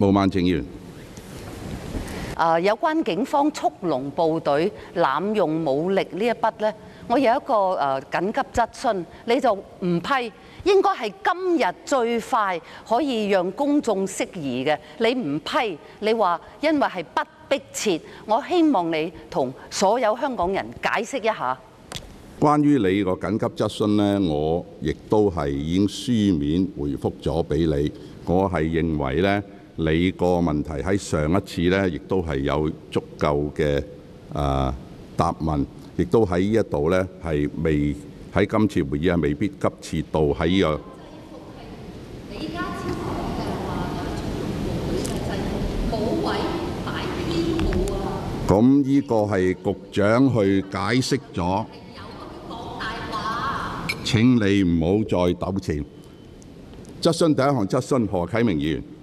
毛孟靜議員，啊，有關警方速龍部隊濫用武力呢一筆呢，我有一個誒緊急質詢，你就唔批，應該係今日最快可以讓公眾釋疑嘅，你唔批，你話因為係不迫切，我希望你同所有香港人解釋一下。關於你個緊急質詢呢，我亦都係已經書面回覆咗俾你。我係認為呢，你個問題喺上一次呢，亦都係有足夠嘅啊答問，亦都喺呢一度呢，係未喺今次會議係未必急切到喺呢個。咁呢個係局長去解釋咗。請你唔好再糾纏。質詢第一項質詢何啟明議員。